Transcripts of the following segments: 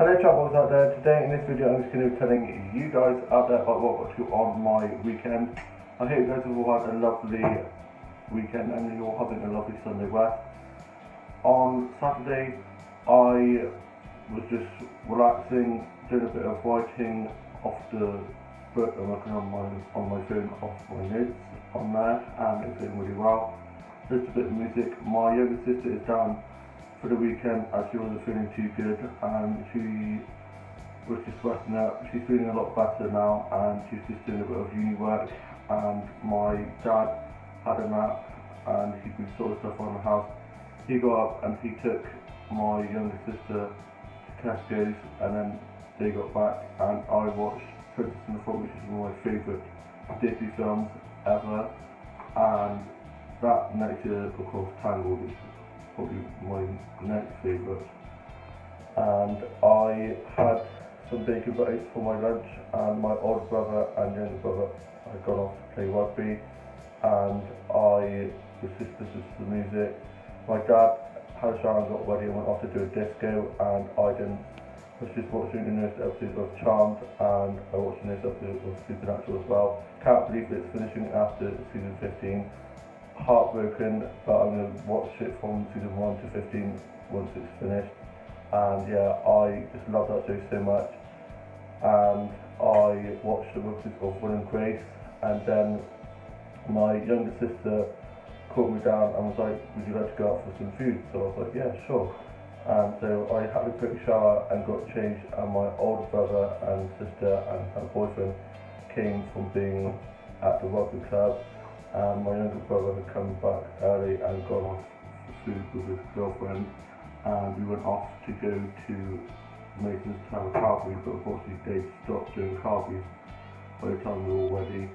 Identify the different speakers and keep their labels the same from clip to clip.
Speaker 1: Hello chatbots out there, today in this video I'm just going to be telling you guys out there about what I got to on my weekend. I hope you guys have all had a lovely weekend and you're having a lovely Sunday rest. On Saturday I was just relaxing, doing a bit of writing off the book I'm working on my on my phone off my notes on there and it's going really well. Just a bit of music. My younger sister is down for the weekend as she wasn't feeling too good and she was just resting up. She's feeling a lot better now and she's just doing a bit of uni work and my dad had a nap and he'd been of stuff on the house. He got up and he took my younger sister to Tesco's and then they got back and I watched Princess and the Frog which is one of my favourite Disney films ever and that next year of course Tangled probably my next favourite. And I had some bacon bites for my lunch, and my older brother and younger brother had gone off to play rugby, and I was just listening to the music. My dad had a shower and got ready and went off to do a disco, and I didn't. I was just watching the newest episode of Charmed, and I watched the newest episode of Supernatural as well. Can't believe it's finishing after season 15 heartbroken, but I'm going to watch it from season 1 to 15 once it's finished. And yeah, I just love that show so much. And I watched the release of Will and Grace, and then my younger sister called me down and was like, would you like to go out for some food? So I was like, yeah, sure. And so I had a quick shower and got changed, and my older brother and sister and her boyfriend came from being at the rugby club and my younger brother had come back early and got off food with his girlfriend and we went off to go to Mason's Tower Carvery but unfortunately they stopped doing carveries by the time we were ready.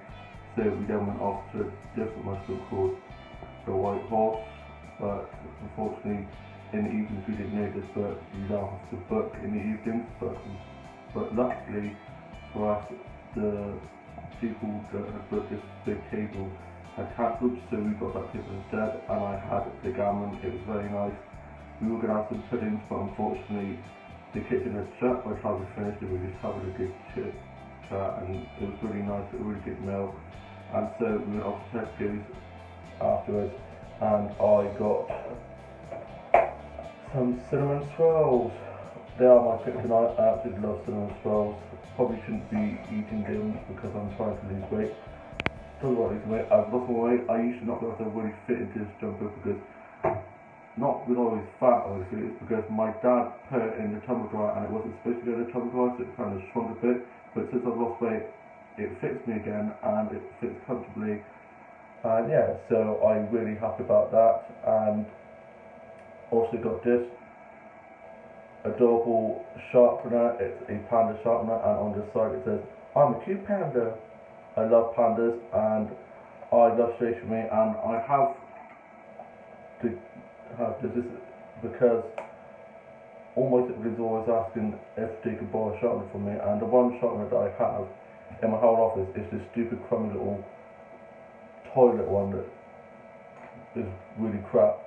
Speaker 1: So we then went off to a different restaurant called The White Horse but unfortunately in the evenings we didn't this but you now have to book in the evenings but, but luckily for us the people that had booked this big table had cancelled, so we got that table instead, and I had the gammon. It was very nice. We were going to have some puddings, but unfortunately, the kitchen had shut by the time we finished, and we just having a good chit chat, and it was really nice, a really good meal. And so we went off to Tesco's afterwards, and I got some cinnamon swirls. They are my kryptonite. I absolutely love cinnamon swirls. Probably shouldn't be eating them because I'm trying to lose weight weight, I've lost my weight. I used to not be able to really fit into this jumper because not with all his fat obviously, it's because my dad put it in the tumble dryer and it wasn't supposed to go in the tumble dryer so it kind of shrunk a bit. But since I've lost weight, it fits me again and it fits comfortably. And yeah, so I'm really happy about that. And also got this adorable sharpener. It's a panda sharpener and on the side it says, I'm a cute panda. I love pandas and I love stationery and I have to have this because almost everybody's always asking if they could borrow a sharpener from me and the one sharpener that I have in my whole office is this stupid crummy little toilet one that is really crap.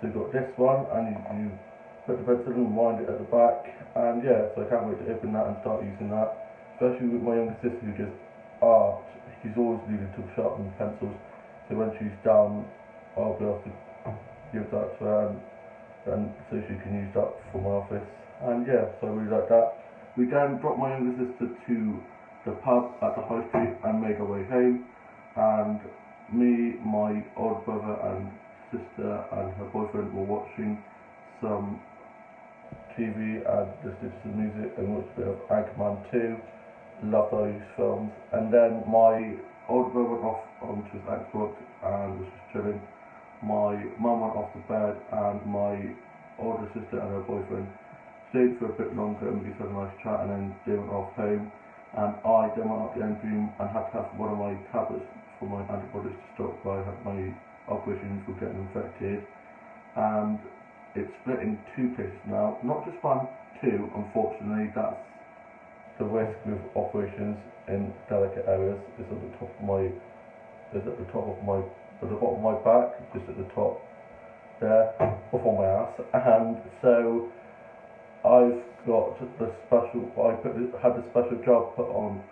Speaker 1: So you've got this one and you, you put the pencil and wind it at the back and yeah so I can't wait to open that and start using that especially with my younger sister who just Ah, art, she's always needed to sharpen pencils. So when she's done, I'll be able to give that to her and, and so she can use that for my office. And yeah, so we like that. We then dropped my younger sister to the pub at the high street and made our way home. And me, my older brother and sister and her boyfriend were watching some TV and listening to some music and watched a bit of Anchorman 2 love those films. And then my older brother went off onto his Xbox and was just chilling. My mum went off to bed and my older sister and her boyfriend stayed for a bit longer and we just had a nice chat and then they went off home. And I then went up to end room and had to have one of my tablets for my antibodies to stop by my operations were getting infected. And it's split in two places now, not just one, two, unfortunately, that's the risk with operations in delicate areas is at the top of my is at the top of my at the bottom of my back, just at the top there, before my ass. And so I've got the special, I put, had a special job put on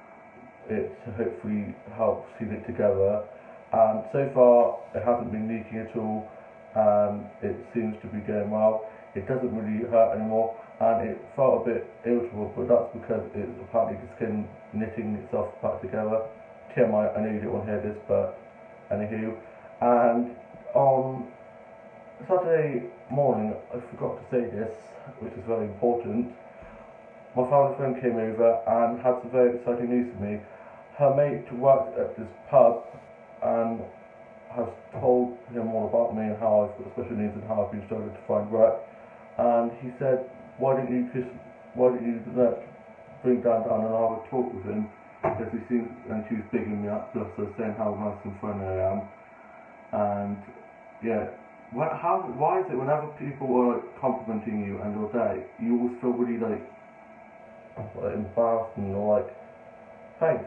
Speaker 1: it to hopefully help seal it together. And so far, it hasn't been leaking at all, and it seems to be going well. It doesn't really hurt anymore, and it felt bit irritable, but that's because it's apparently the skin knitting itself back together. TMI, I know you don't want to hear this, but anywho. And on Saturday morning, I forgot to say this, which is very important. My family friend came over and had some very exciting news for me. Her mate worked at this pub and has told him all about me and how I've got special needs and how I've been struggling to find work. And he said, why don't you just, why don't you bring Dan down and have a talk with him? Because he seemed, and she was bigging me up, plus saying how nice and friendly I am. And yeah, what, how, why is it whenever people are like, complimenting you and your day, you always feel really like, like embarrassed and you're like, thanks,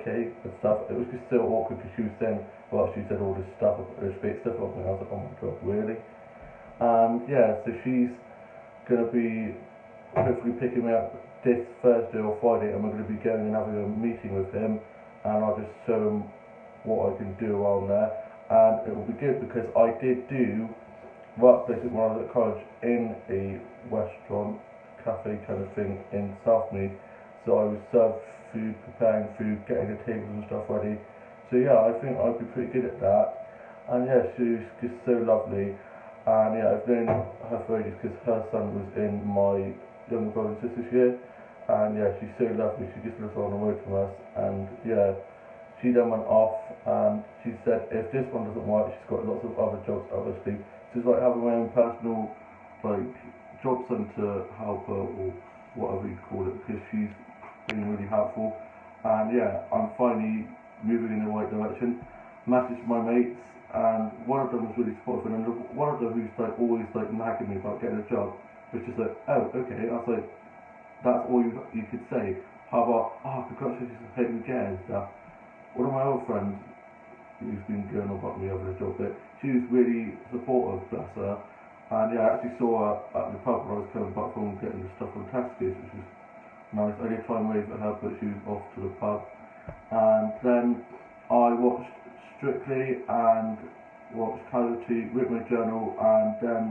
Speaker 1: okay, and stuff. It was just so awkward because she was saying, well, she said all this stuff, this great stuff me. I was like, oh my god, really? And yeah, so she's gonna be hopefully picking me up this Thursday or Friday, and we're gonna be going and having a meeting with him, and I'll just show him what I can do around there and it will be good because I did do work workplace when I was at college in a restaurant, cafe kind of thing in Southmead. So I was serve food, preparing food, getting the tables and stuff ready. So yeah, I think I'd be pretty good at that. And yeah, she's just so lovely. And yeah, I've known her for ages because her son was in my younger brother and sister's year. And yeah, she's so lovely. She just lives on the road from us. And yeah, she then went off and she said if this one doesn't work, she's got lots of other jobs obviously. She's like having my own personal like job centre helper or whatever you call it because she's been really helpful. And yeah, I'm finally moving in the right direction. Messaged my mates and one of them was really supportive and one of them who's like always like nagging me about getting a job was just like, oh okay. I was like, that's all you you could say. How about oh congratulations, hope you get and stuff one of my old friends who's been going on about me over a job bit, she was really supportive, bless her. And yeah, I actually saw her at the pub when I was coming back from getting the stuff from Tesco's, which was nice. I did try and wave at her, but she was off to the pub. And then I watched Strictly and watched Casualty, with my journal, and then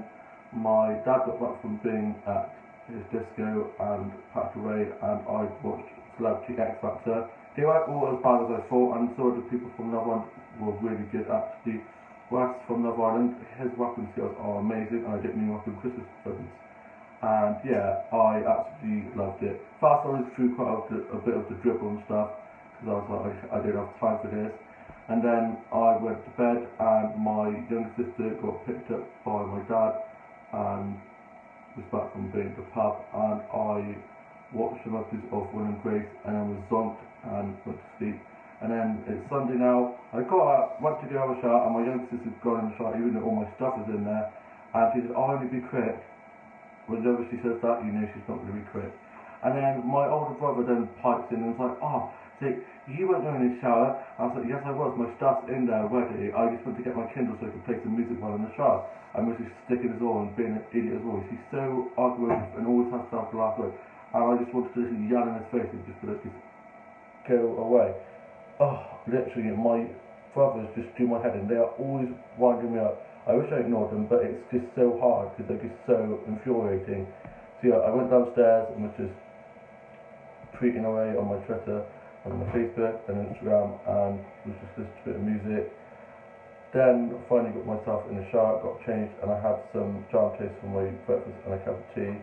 Speaker 1: my dad got back from being at his disco and packed away, and I watched Celebrity X Factor. They weren't all as bad as I thought, and so the people from Island were really good. Actually, Wes from Love Island, his weapon skills are amazing, and I didn't even weapon Christmas presents. And yeah, I absolutely loved it. Fast forward through quite a, a bit of the dribble and stuff, because I was like, I, I didn't have time for this. And then I went to bed, and my younger sister got picked up by my dad, and was back from being the pub, and I watched some episodes of Will and Grace, and I was zonked and went to sleep. And then it's Sunday now. I got up, went to go have a shower, and my younger sister's gone the shower, even though all my stuff is in there. And she said, "Oh, only be quick." Whenever she says that, you know she's not going to be quick. And then my older brother then pipes in and was like, "Oh, see, you weren't in the shower?" I was like, "Yes, I was. My stuff's in there ready. I just went to get my Kindle so I could play some music while in the shower." And was just sticking his all and being an idiot as well. He's so argumentative and always has to have the last. And I just wanted to yell in his face and just like, go away. Oh, literally, my brothers just do my head in. They are always winding me up. I wish I ignored them, but it's just so hard because they're just so infuriating. So yeah, I went downstairs and was just tweeting away on my Twitter, on my Facebook and Instagram, and was just listening to a bit of music. Then finally got myself in the shower, got changed, and I had some jam toast for my breakfast and a cup of tea.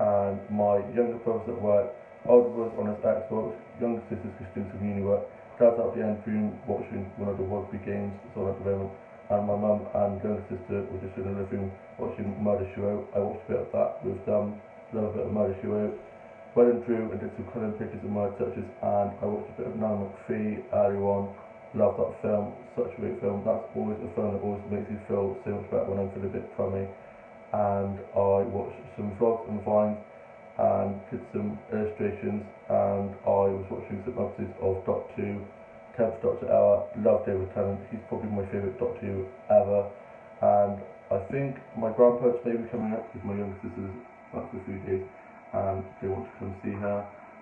Speaker 1: And my younger brothers at work older brother's on his Xbox, younger sister's just doing some uni work, dad's out the end room watching one of the rugby games that's on at the moment, and my mum and younger sister were just in the living room watching Murder She. I watched a bit of that with them, a little bit of Murder She. Went through and did some coloring pictures of my touches, and I watched a bit of Nanny McPhee earlier on. Love that film, such a great film. That's always a film that always makes you feel so much better when I'm feeling a bit crummy. And I watched some vlogs and vines and did some illustrations and I was watching some episodes of Doctor Who, 10th Doctor Hour, love David Tennant, he's probably my favourite Doctor Who ever and I think my grandparents may be coming up because my younger sister's back for a few days Um, and they want to come see her.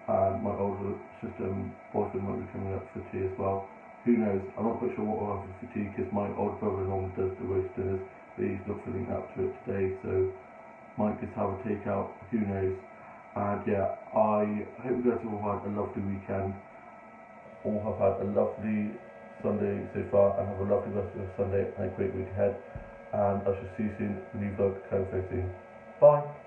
Speaker 1: And my older sister and boyfriend might be coming up for tea as well. Who knows? I'm not quite sure what we'll have for tea because my older brother normally does the roast dinners, but he's not feeling up to it today, so might just have a takeout. Who knows? And yeah, I hope you guys have all had a lovely weekend. All have had a lovely Sunday so far and have a lovely rest of Sunday and a great week ahead. And I shall see you soon. New vlog coming soon. Bye.